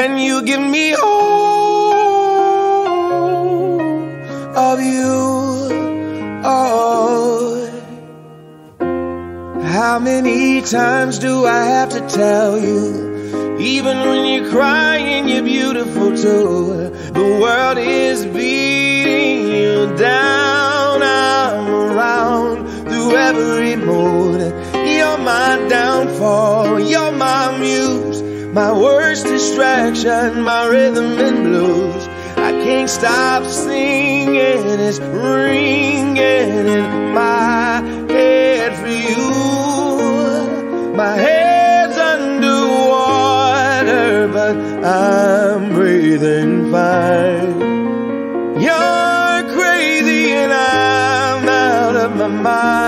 And you give me all of you. Oh. How many times do I have to tell you? Even when you're crying, you're beautiful too. The world is beating you down. I'm around through every mood. You're my downfall. You're my muse. My worst distraction, my rhythm and blues. I can't stop singing. It's ringing in my head for you. My head's underwater, but I'm breathing fine. You're crazy and I'm out of my mind.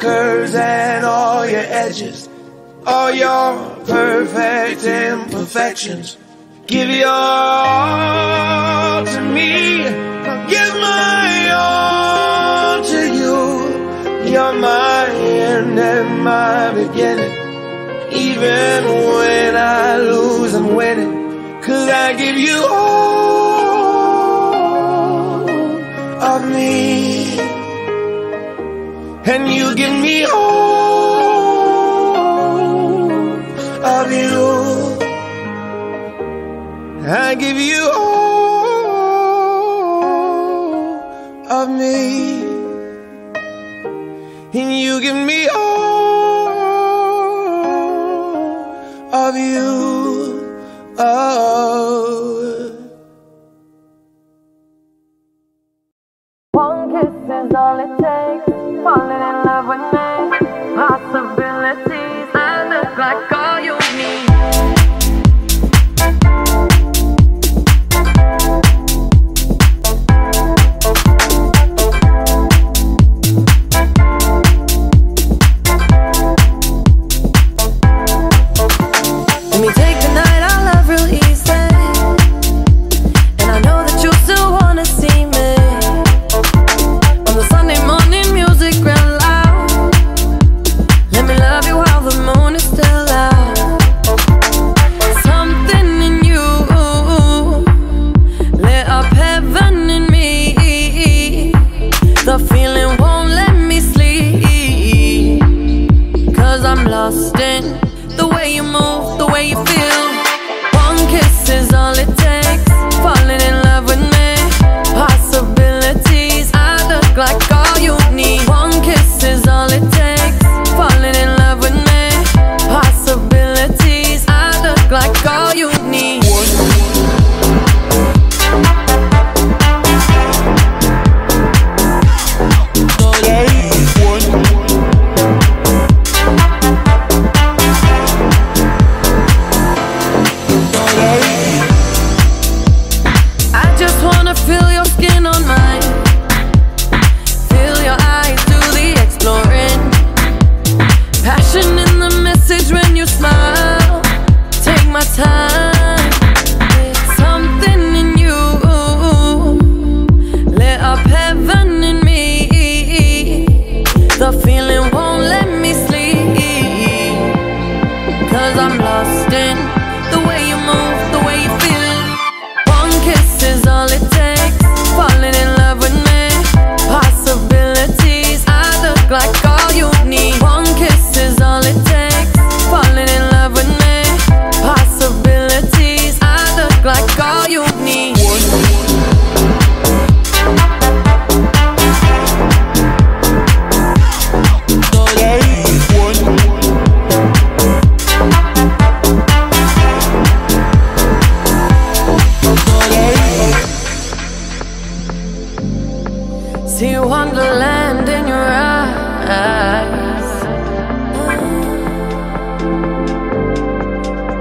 curves and all your edges, all your perfect imperfections. Give your all to me. Give my all to you. You're my end and my beginning. Even when I lose, I'm winning. Cause I give you all of me. And you give me all of you. I give you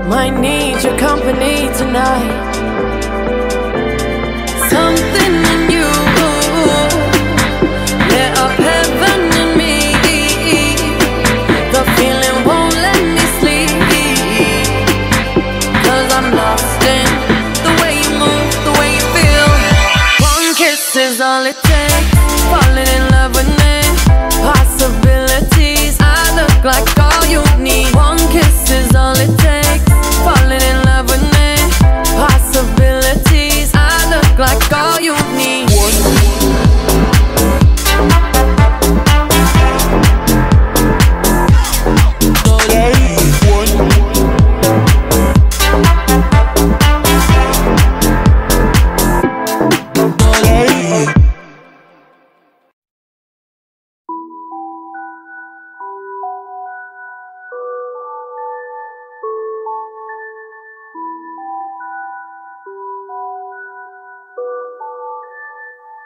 Might need your company tonight. Something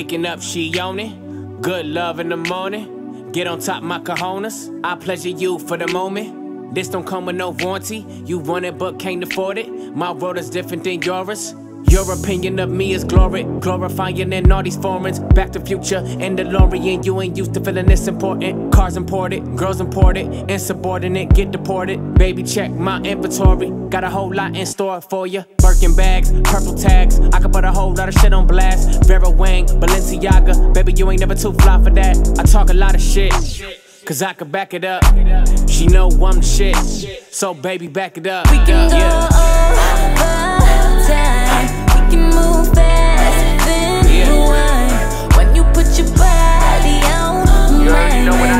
Waking up, she it. Good love in the morning. Get on top, my cojones. I pleasure you for the moment. This don't come with no warranty. You want it but can't afford it. My world is different than yours. Your opinion of me is glory, glorifying in all these foreigns. Back to future and DeLorean, you ain't used to feeling this important. Cars imported, girls imported, insubordinate, get deported. Baby, check my inventory. Got a whole lot in store for you. Birkin bags, purple tags. I could put a whole lot of shit on blast. Vera Wang, Balenciaga. Baby, you ain't never too fly for that. I talk a lot of shit. Cause I could back it up. She know I'm the shit. So baby, back it up. We can go Yeah. Know what I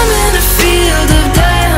I'm in a field of dandelions,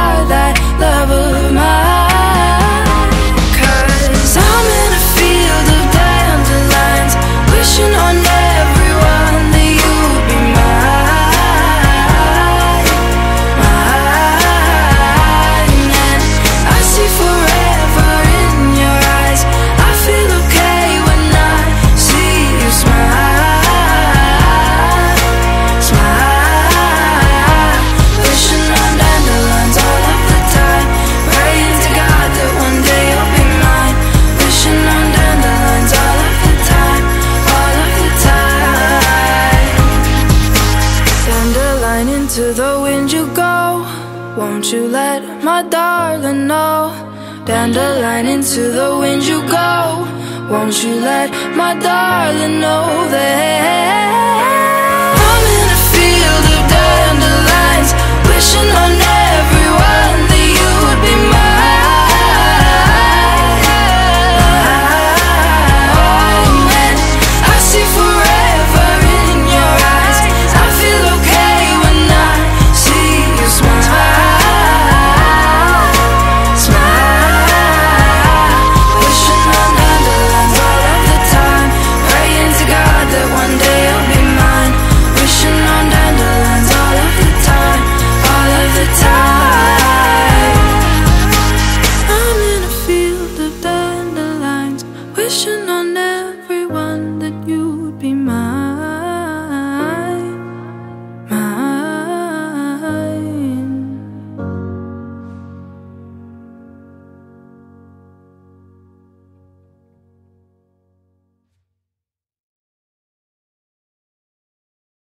to the wind you go. Won't you let my darling know that